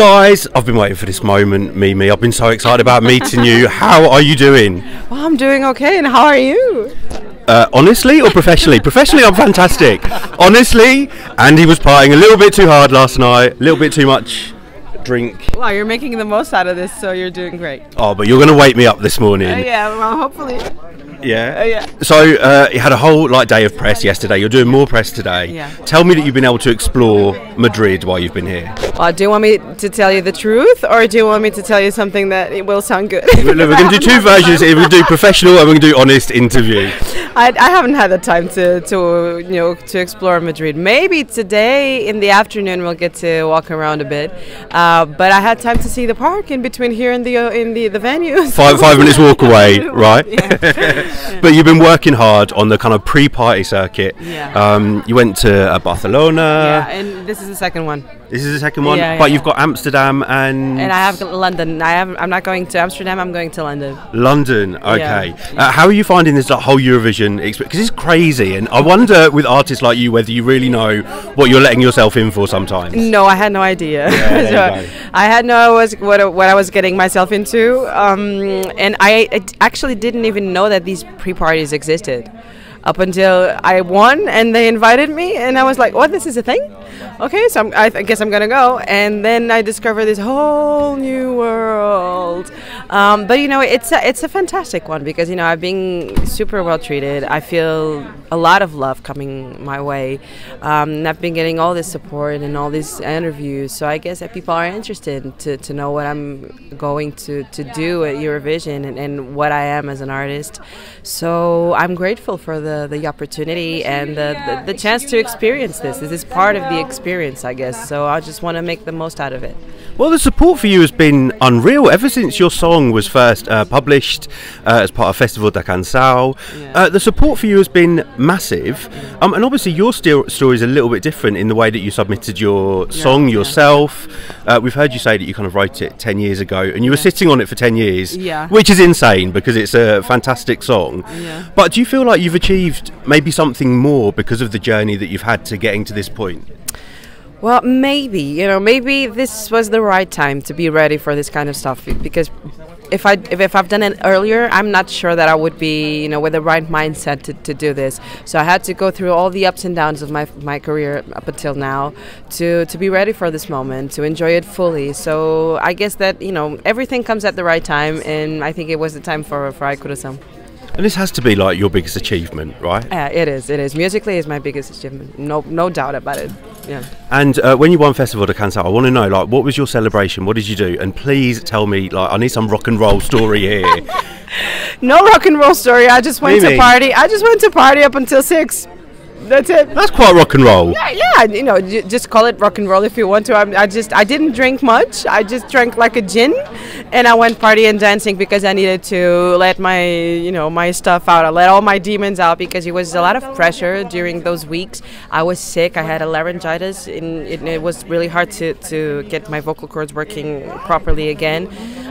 Guys, I've been waiting for this moment, Mimi. I've been so excited about meeting you. How are you doing? Well, I'm doing okay, and how are you? Uh, honestly or professionally? professionally, I'm fantastic. Honestly, Andy was partying a little bit too hard last night, a little bit too much drink. Wow, you're making the most out of this, so you're doing great. Oh, but you're going to wake me up this morning. Uh, yeah, well, hopefully. Yeah. Uh, yeah. So uh, you had a whole like day of press yesterday. You're doing more press today. Yeah. Tell me that you've been able to explore Madrid while you've been here. Uh, do you want me to tell you the truth, or do you want me to tell you something that it will sound good? We're going to do two versions. We're going to do professional and we're going to do honest interview. I, I haven't had the time to, to you know to explore Madrid. Maybe today in the afternoon we'll get to walk around a bit. Uh, but I had time to see the park in between here and the uh, in the the venue. Five five minutes walk away, right? Yeah. But you've been working hard on the kind of pre-party circuit. Yeah. Um, you went to uh, Barcelona. yeah, and this is the second one. This is the second one, Yeah, yeah, but you've got Amsterdam and, And I have London. I have. I'm not going to Amsterdam. I'm going to London. London. Okay. Yeah. Uh, how are you finding this like, whole Eurovision experience? Because it's crazy, and I wonder with artists like you whether you really know what you're letting yourself in for sometimes. No, I had no idea. So. I had no I was what I- what I was getting myself into, um, and I actually didn't even know that these pre-parties existed up until I won and they invited me, and I was like, "What? This is a thing? Okay, so I'm, I, th- guess I'm gonna go." And then I discovered this whole new world. Um, but you know, it's a, it's a fantastic one because you know I've been super well treated. I feel a lot of love coming my way. Um, and I've been getting all this support and all these interviews. So I guess that people are interested to, to know what I'm going to, to do at Eurovision and, and what I am as an artist. So I'm grateful for the, the opportunity and the, the, the chance to experience this. This is part of the experience, I guess. So I just want to make the most out of it. Well, the support for you has been unreal ever since your song was first uh, published uh, as part of Festival da Canção. Yeah. Uh, the support for you has been massive, um, and obviously your sto- story is a little bit different in the way that you submitted your song yeah. yourself. Uh, we've heard you say that you kind of wrote it ten years ago, and you were sitting on it for ten years, Yeah. which is insane because it's a fantastic song. Yeah. But do you feel like you've achieved maybe something more because of the journey that you've had to getting to this point? Well, maybe you know, maybe this was the right time to be ready for this kind of stuff because if I if, if I've done it earlier, I'm not sure that I would be you know with the right mindset to, to do this. So I had to go through all the ups and downs of my my career up until now to to be ready for this moment, to enjoy it fully. So I guess that you know everything comes at the right time, and I think it was the time for for Ai Coração. And this has to be like your biggest achievement, right? Yeah, it is. It is. Musically, is my biggest achievement. No, no doubt about it. Yeah. And uh, when you won Festival de Canção, I want to know, like, what was your celebration? What did you do? And please tell me, like, I need some rock and roll story here. No rock and roll story. I just went Mimi. to party. I just went to party up until six. That's it. That's quite rock and roll. Yeah, yeah, you know, j- just call it rock and roll if you want to. I'm, I just, I didn't drink much. I just drank like a gin, and I went party and dancing because I needed to let my, you know, my stuff out. I let all my demons out because it was a lot of pressure during those weeks. I was sick. I had a laryngitis, and it, it was really hard to, to get my vocal cords working properly again.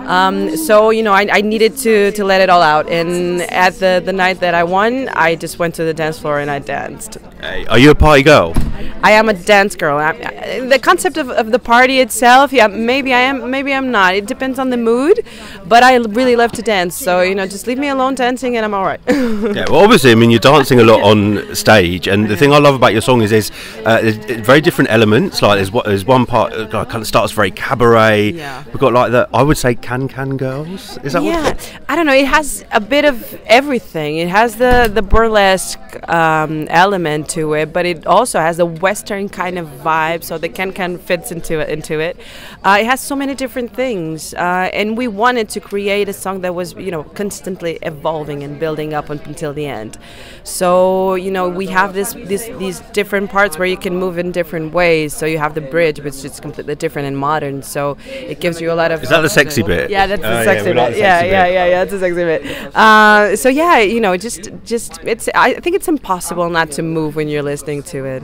Um, so you know, I, I needed to, to let it all out. And at the the night that I won, I just went to the dance floor and I danced. Hey, are you a party girl? I am a dance girl. I, the concept of, of the party itself, yeah, maybe I am, maybe I'm not. It depends on the mood, but I really love to dance. So you know, just leave me alone dancing, and I'm all right. Yeah, well, obviously, I mean, you're dancing a lot on stage, and the thing I love about your song is there's, uh, there's very different elements. Like, there's, what, there's one part uh, kind of starts very cabaret. Yeah. We've got like the, I would say, can can girls. Is that yeah, what? I don't know. It has a bit of everything. It has the the burlesque um, element to it, but it also has a western kind of vibe. So the can can fits into it. Into it, uh, it has so many different things, uh, and we wanted to create a song that was you know constantly evolving and building up until the end. So you know we have this, this these different parts where you can move in different ways. So you have the bridge, which is completely different and modern. So it gives you a lot of. Is that the sexy bit? Yeah, that's Oh, the yeah, sexy like bit. the yeah, sexy yeah, bit. yeah, yeah, that's a sexy bit. Uh, so yeah, you know, just, just it's. I think it's impossible not to move when you're listening to it.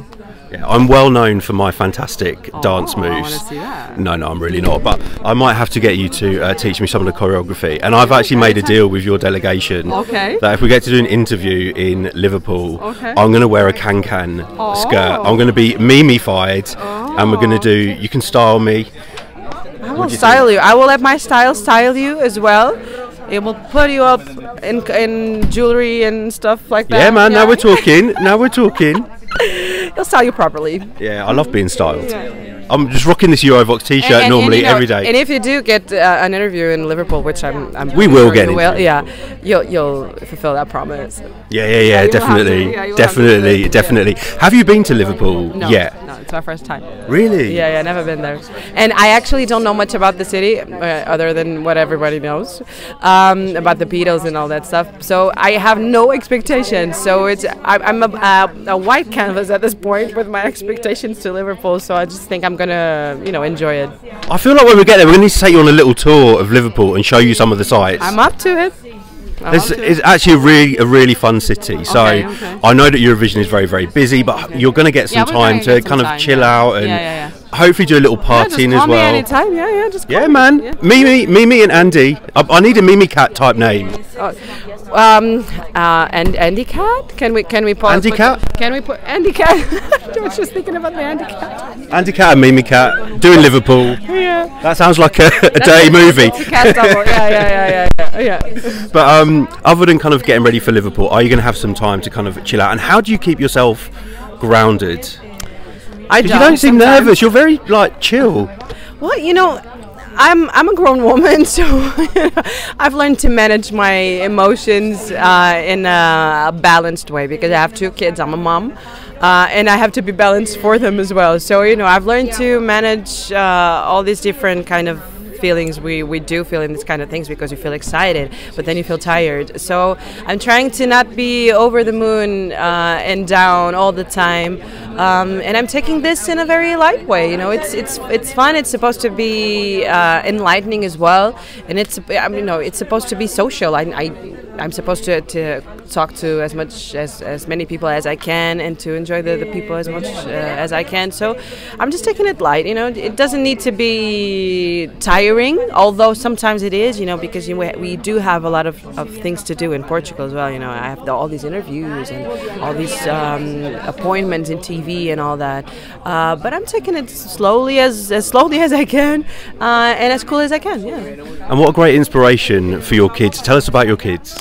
Yeah, I'm well known for my fantastic dance I moves. No, no, I'm really not. But I might have to get you to uh, teach me some of the choreography. And I've actually made a deal with your delegation Okay. that if we get to do an interview in Liverpool, Okay. I'm going to wear a can can skirt. I'm going to be mimified, and we're going to do. You can style me. I will you style think? you. I will let my style style you as well. It will put you up in in jewelry and stuff like that. Yeah, man. Now we're talking. Now we're talking. He'll style you properly. Yeah, I love being styled. Yeah. I'm just rocking this Eurovoxx T-shirt And- and- and, normally you know, every day. And if you do get uh, an interview in Liverpool, which I'm, I'm We will get will, yeah, you'll you'll fulfill that promise. yeah, yeah, yeah, you will to, definitely, to definitely, definitely. Have you been to Liverpool No, yet? no, it's my first time. Really? Yeah, yeah, never been there. And I actually don't know much about the city uh, other than what everybody knows um, about the Beatles and all that stuff. So I have no expectations. So it's I, I'm a, a, a white canvas at this point with my expectations to Liverpool. So I just think I'm gonna, you know, enjoy it. I feel like when we get there, we're to need to take you on a little tour of Liverpool and show you some of the sights. I'm up to it. It's, up to it. it's actually a really, a really fun city. So Okay, okay. I know that Eurovision is very, very busy, but you're going to get some Yeah, time gonna to some kind of time, chill yeah. out and yeah, hopefully do a little Yeah, partying call as me well. anytime. Yeah, yeah, just Yeah, me. man. Yeah. Mimi, Mimi, and Andy. I, I need a Mimicat type name. Um, uh, and Andy Cat? Can we can we put Andy Cat? Can we put Andy Cat? I was just thinking about the Andy Cat. Andy Cat and Mimi Cat doing Liverpool. Yeah. That sounds like a, a dirty movie. Cat double. Yeah, yeah, yeah, yeah, yeah. yeah. But um, other than kind of getting ready for Liverpool, are you going to have some time to kind of chill out? And how do you keep yourself grounded? I Because you don't seem sometimes. nervous. You're very like chill. Well, you know, I'm I'm a grown woman, so I've learned to manage my emotions uh, in a balanced way because I have two kids. I'm a mom. Uh, and I have to be balanced for them as well. So you know, I've learned to manage uh, all these different kind of feelings we, we do feel in these kind of things because you feel excited, but then you feel tired. So I'm trying to not be over the moon uh, and down all the time. Um, and I'm taking this in a very light way. You know, it's it's it's fun. It's supposed to be uh, enlightening as well, and it's I mean, you know, it's supposed to be social. I, I I'm supposed to, to talk to as much as, as many people as I can and to enjoy the, the people as much uh, as I can. So I'm just taking it light. You know, it doesn't need to be tiring, although sometimes it is. You know, because you we, do have a lot of, of things to do in Portugal as well. You know, I have all these interviews and all these um, appointments in TV and all that. Uh, but I'm taking it slowly as as slowly as I can uh, and as cool as I can. Yeah. And what a great inspiration for your kids. Tell us about your kids.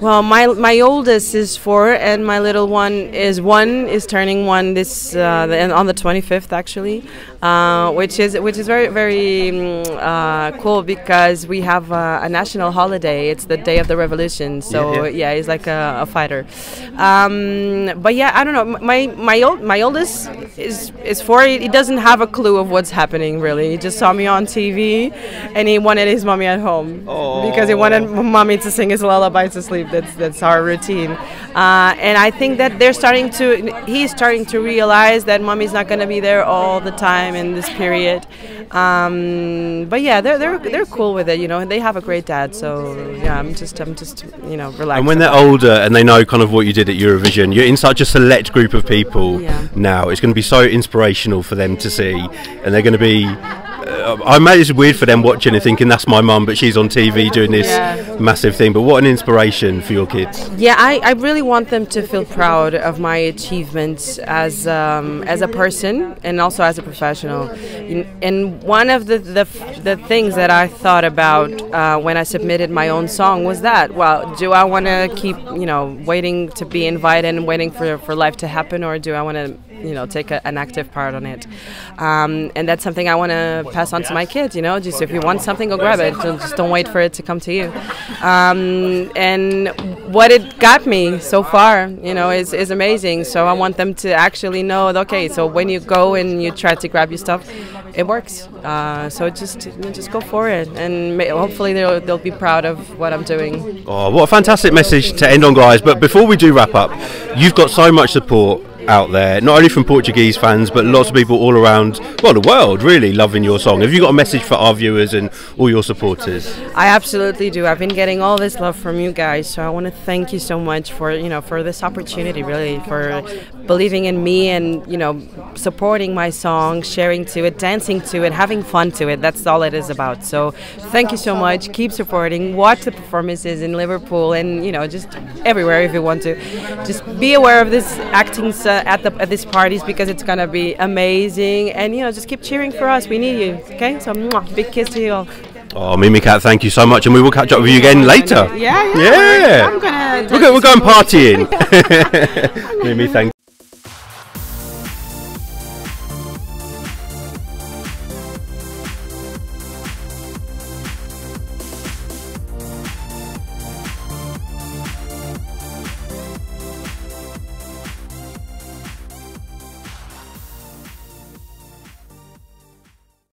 Well, my my oldest is four, and my little one is one. Is turning one this uh, and on the twenty fifth actually, uh, which is which is very very mm, uh, cool because we have uh, a national holiday. It's the day of the revolution, so Yeah, yeah, he's like a, a fighter. Um, but yeah, I don't know. My my old my oldest is is four. He, doesn't have a clue of what's happening really. He just saw me on TV, and he wanted his mommy at home because he wanted mommy to sing his lullaby to sleep. That's that's our routine. Uh, and I think that they're starting to. He's starting to realize that mommy's not going to be there all the time in this period. Um, but yeah, they're they're they're cool with it. You know, and they have a great dad. So yeah, I'm just I'm just you know relaxed. And when they're older and they know kind of what you did at Eurovision, you're in such a select group of people Yeah. now. It's going to be so inspirational for them to see, and they're going to be. Uh, I imagine it's weird for them watching and thinking that's my mum, but she's on TV doing this Yeah. massive thing. But what an inspiration for your kids! Yeah, I, I really want them to feel proud of my achievements as um, as a person and also as a professional. And one of the the, the things that I thought about uh, when I submitted my own song was that, well, do I want to keep you know waiting to be invited and waiting for for life to happen, or do I want to you know take a, an active part on it? Um, and that's something I want to pass on to my kids. You know, just if you want something, go grab it. Don't, just don't wait for it to come to you. Um, and what it got me so far, you know, is, is amazing. So I want them to actually know, okay, so when you go and you try to grab your stuff, it works. Uh, so just you know, just go for it, and hopefully they'll they'll be proud of what I'm doing. Oh, what a fantastic message to end on, guys! But before we do wrap up, you've got so much support out there, not only from Portuguese fans, but lots of people all around, well, the world, really loving your song. Have you got a message for our viewers and all your supporters? I absolutely do. I've been getting all this love from you guys, so I want to thank you so much for you know for this opportunity, really, for believing in me and you know supporting my song, sharing to it, dancing to it, having fun to it. That's all it is about. So thank you so much. Keep supporting. Watch the performances in Liverpool and you know just everywhere if you want to. Just be aware of this acting. Uh, uh, at the at these parties because it's gonna be amazing. And you know, just keep cheering for us. We need you. Okay, so mwah, big kiss to you all. Oh, Mimicat, thank you so much, and we will catch up with you again later. Yeah, yeah. Yeah. I'm gonna. We're, go- we're going partying. Mimi, thank